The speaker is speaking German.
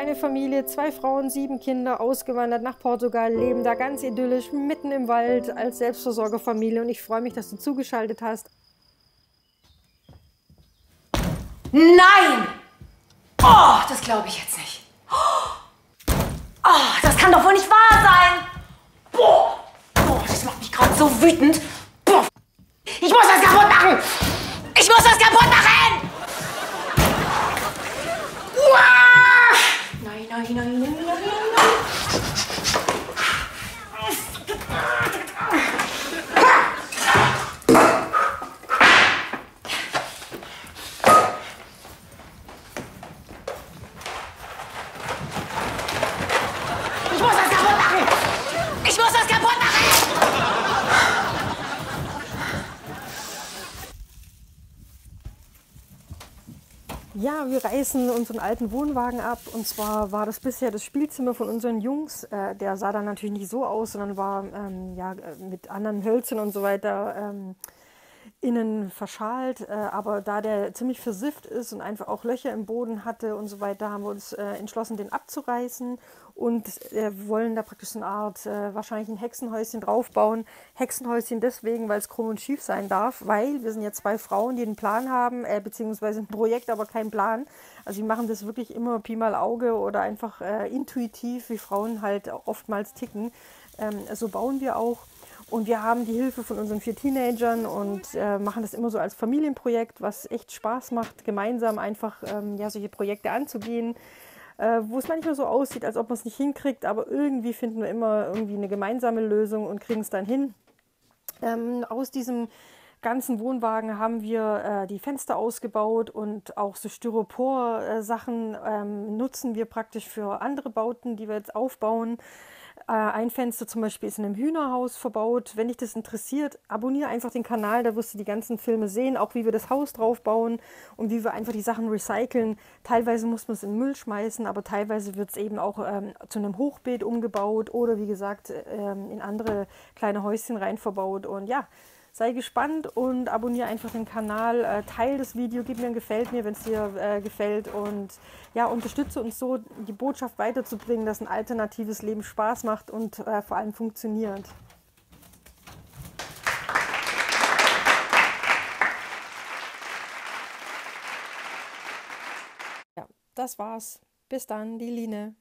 eine Familie, zwei Frauen, sieben Kinder, ausgewandert nach Portugal, leben da ganz idyllisch mitten im Wald als Selbstversorgerfamilie und ich freue mich, dass du zugeschaltet hast. Nein! Oh, das glaube ich jetzt nicht. Oh, das kann doch wohl nicht wahr sein! Boah! Boah, das macht mich gerade so wütend. Boah. Ich muss das kaputt machen! Ich muss das kaputt machen! Uah! Nein, nein, nein, nein, nein, nein. Ich muss das kaputt machen! Ich muss das kaputt machen! Ja, wir reißen unseren alten Wohnwagen ab. Und zwar war das bisher das Spielzimmer von unseren Jungs. Äh, der sah dann natürlich nicht so aus, sondern war ähm, ja, äh, mit anderen Hölzern und so weiter ähm, innen verschalt. Äh, aber da der ziemlich versifft ist und einfach auch Löcher im Boden hatte und so weiter, haben wir uns äh, entschlossen, den abzureißen und äh, wollen da praktisch eine Art, äh, wahrscheinlich ein Hexenhäuschen draufbauen. Hexenhäuschen deswegen, weil es krumm und schief sein darf, weil wir sind ja zwei Frauen, die einen Plan haben, äh, beziehungsweise ein Projekt, aber keinen Plan. Also wir machen das wirklich immer Pi mal Auge oder einfach äh, intuitiv, wie Frauen halt oftmals ticken. Ähm, so bauen wir auch. Und wir haben die Hilfe von unseren vier Teenagern und äh, machen das immer so als Familienprojekt, was echt Spaß macht, gemeinsam einfach ähm, ja, solche Projekte anzugehen, äh, wo es manchmal so aussieht, als ob man es nicht hinkriegt, aber irgendwie finden wir immer irgendwie eine gemeinsame Lösung und kriegen es dann hin. Ähm, aus diesem ganzen Wohnwagen haben wir äh, die Fenster ausgebaut und auch so Styropor-Sachen ähm, nutzen wir praktisch für andere Bauten, die wir jetzt aufbauen. Äh, ein Fenster zum Beispiel ist in einem Hühnerhaus verbaut. Wenn dich das interessiert, abonniere einfach den Kanal, da wirst du die ganzen Filme sehen, auch wie wir das Haus draufbauen und wie wir einfach die Sachen recyceln. Teilweise muss man es in Müll schmeißen, aber teilweise wird es eben auch ähm, zu einem Hochbeet umgebaut oder wie gesagt ähm, in andere kleine Häuschen rein verbaut. Und ja, sei gespannt und abonniere einfach den Kanal, äh, teile das Video, gib mir ein Gefällt mir, wenn es dir äh, gefällt und ja, unterstütze uns so, die Botschaft weiterzubringen, dass ein alternatives Leben Spaß macht und äh, vor allem funktioniert. Ja, das war's. Bis dann, die Line.